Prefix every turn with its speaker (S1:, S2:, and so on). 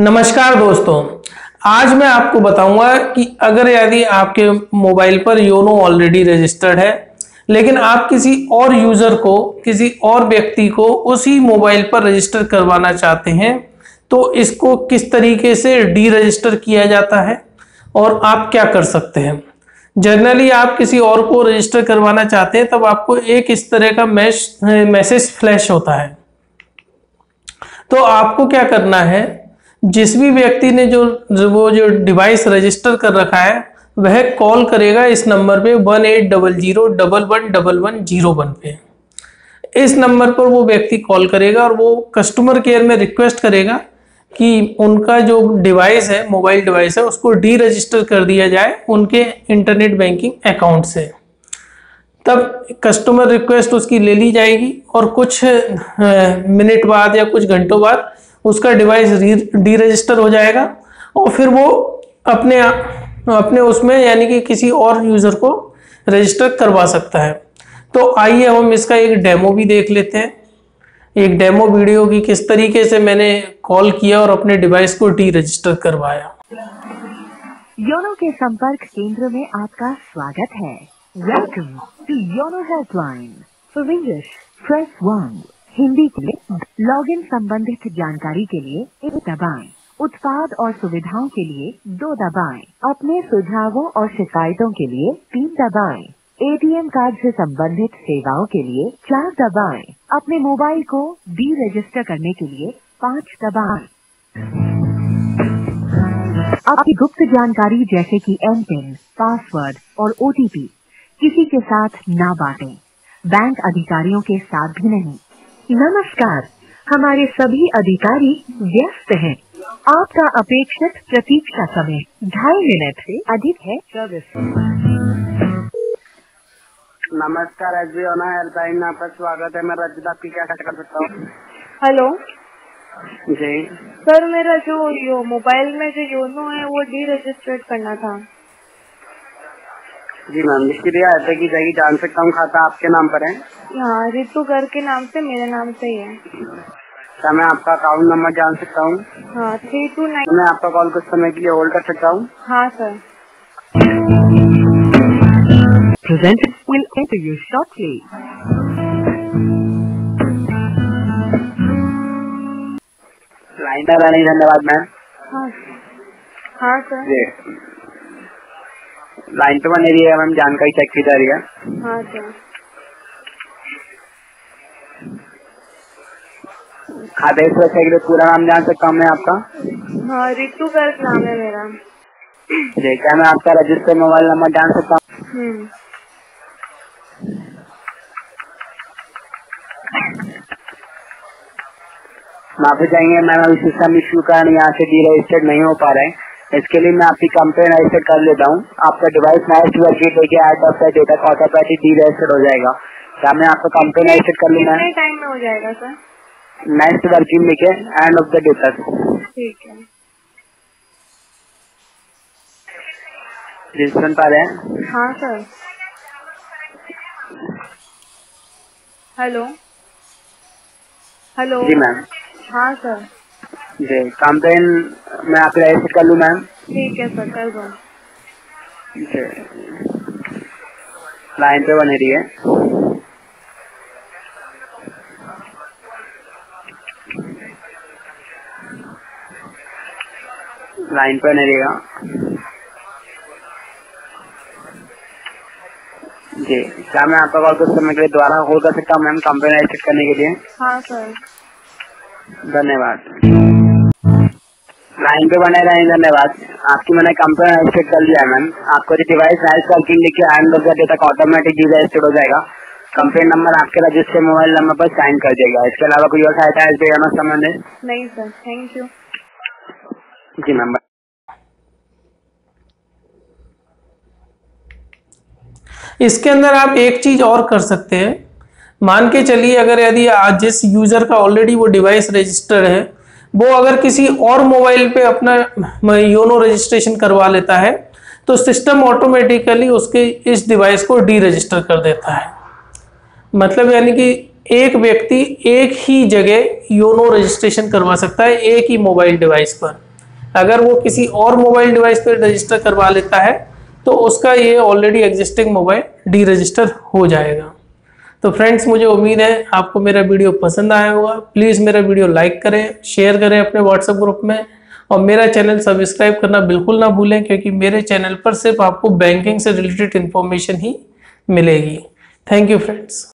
S1: नमस्कार दोस्तों। आज मैं आपको बताऊँगा कि अगर यदि आपके मोबाइल पर योनो ऑलरेडी रजिस्टर्ड है, लेकिन आप किसी और यूज़र को, किसी और व्यक्ति को उसी मोबाइल पर रजिस्टर करवाना चाहते हैं तो इसको किस तरीके से डी रजिस्टर किया जाता है और आप क्या कर सकते हैं। जनरली आप किसी और को रजिस्टर करवाना चाहते हैं, तब आपको एक इस तरह का मैसेज फ्लैश होता है। तो आपको क्या करना है जिस भी व्यक्ति ने जो वो जो डिवाइस रजिस्टर कर रखा है, वह कॉल करेगा इस नंबर पे one eight double zero double one double one zero one पे। इस नंबर पर वो व्यक्ति कॉल करेगा और वो कस्टमर केयर में रिक्वेस्ट करेगा कि उनका जो डिवाइस है मोबाइल डिवाइस है, उसको डी रजिस्टर कर दिया जाए उनके इंटरनेट बैंकिंग अकाउंट से। तब कस्टमर रिक्वेस्ट उसकी ले ली जाएगी और कुछ मिनट बाद या कुछ घंटों बाद उसका डिवाइस डी रजिस्टर हो जाएगा और फिर वो अपने अपने उसमें यानी कि किसी और यूज़र को रजिस्टर करवा सकता है। तो आइए हम इसका एक डेमो भी देख लेते हैं। एक डेमो वीडियो की किस तरीके से मैंने कॉल किया और अपने डिवाइस को डी रजिस्टर करवाया।
S2: योनो के संपर्क केंद्र में आपका स्वागत है। Welcome to YONO helpline for English press one Hindi के लिए लॉगिन संबंधित जानकारी के लिए एक दबाएँ। उत्पाद और सुविधाओं के लिए दो दबाएँ। अपने सुझावों और शिकायतों के लिए तीन दबाएँ। एटीएम कार्ड से संबंधित सेवाओं के लिए चार दबाएँ। अपने मोबाइल को डी रजिस्टर करने के लिए पाँच दबाएँ। आपकी गुप्त जानकारी जैसे कि एम पिन पासवर्ड और ओटीपी किसी के साथ ना बांटें। बैंक अधिकारियों के साथ भी नहीं। नमस्कार। हमारे सभी अधिकारी व्यस्त हैं। आपका अपेक्षित प्रतीक्षा समय ढाई मिनट से अधिक है। चौबीस
S3: नमस्कार एस बी ओना हेल्पलाइन में आपका स्वागत है। मैं रजत आपकी क्या कर सकता हूँ?
S4: हेलो।
S3: जी।
S4: सर मेरा जो यो मोबाइल में जो योनो है वो डी रजिस्टर्ड करना था।
S3: जी मैम इसकी रियायत की जाएगी जान सकता हूँ खाता आपके नाम पर है।
S4: हाँ रितु घर के नाम से मेरे नाम से ही है।
S3: क्या मैं आपका अकाउंट नंबर जान सकता हूँ।
S4: हाँ थ्री टू नाइन
S3: मैं आपका कॉल कुछ समय के लिए होल्ड कर सकता हूँ।
S4: हाँ sir
S2: Presenter will enter you shortly.
S3: Line पर रहने धन्यवाद मैम
S4: हाँ हाँ सर
S3: जी लाइन तो बने रही है मैम। जानकारी चेक की जा रही है।
S4: हाँ सर
S3: खाते सुरक्षा के लिए पूरा नाम जान सकता हूँ मैं आपका।
S4: हाँ रितु गर्ग नाम है मेरा।
S3: जी क्या मैं आपका रजिस्टर मोबाइल नंबर जान सकता हूँ?
S4: हम्म।
S3: माफ़ी चाहेंगे मैम अभी सिस्टम इश्यू कारण यहाँ से डी रजिस्टर्ड नहीं हो पा रहे हैं। इसके लिए मैं आपकी कंप्लेन रजिस्टर कर लेता हूँ। आपका डिवाइस नेक्स्ट वर्किंग डे के end of data automatic deregistered हो जाएगा। क्या मैं आपका कंप्लेन रजिस्टर कर लूँ
S4: कितने टाइम में हो जाएगा सर
S3: नेक्स्ट वर्किंग डे के एंड ऑफ़ द डे तक
S4: ठीक है।
S3: जी सुन पा रहे हैं?
S4: हाँ सर हेलो हेलो
S3: जी मैम
S4: हाँ सर
S3: जी कंप्लेन मैं आपकी रजिस्टर कर लूँ मैम
S4: ठीक है सर कर दो।
S3: लाइन पे बने रही है लाइन पे बनी रहिएगा जी क्या मैं आपका कॉल कुछ समय के लिए दोबारा होल्ड कर सकता हूँ मैम कंप्लेन रजिस्टर करने के लिए?
S4: हाँ सर
S3: धन्यवाद। लाइन पे बने रहें धन्यवाद। आपकी मैंने कंप्लेन रजिस्टर कर लिया है मैम। आपको जो डिवाइस नेक्स्ट वर्किंग लिख के एंड ऑफ़ द डे तक ऑटोमेटिक रजिस्टर्ड हो जाएगा। कंप्लेन नंबर आपके रजिस्टर मोबाइल नंबर पर साइन कर देगा। इसके अलावा कोई और सहायता है इस संबंधित?
S4: नहीं सर थैंक यू
S3: जी मैम
S1: इसके अंदर आप एक चीज़ और कर सकते हैं। मान के चलिए, अगर यदि जिस यूज़र का ऑलरेडी वो डिवाइस रजिस्टर है, वो अगर किसी और मोबाइल पे अपना योनो रजिस्ट्रेशन करवा लेता है तो सिस्टम ऑटोमेटिकली उसके इस डिवाइस को डी रजिस्टर कर देता है। मतलब यानी कि एक व्यक्ति एक ही जगह योनो रजिस्ट्रेशन करवा सकता है, एक ही मोबाइल डिवाइस पर। अगर वो किसी और मोबाइल डिवाइस पर रजिस्टर करवा लेता है तो उसका ये already existing mobile D register हो जाएगा। तो फ्रेंड्स मुझे उम्मीद है आपको मेरा वीडियो पसंद आया होगा। प्लीज़ मेरा वीडियो लाइक करें शेयर करें अपने व्हाट्सएप ग्रुप में और मेरा चैनल सब्सक्राइब करना बिल्कुल ना भूलें, क्योंकि मेरे चैनल पर सिर्फ़ आपको बैंकिंग से रिलेटेड इन्फॉर्मेशन ही मिलेगी। Thank you friends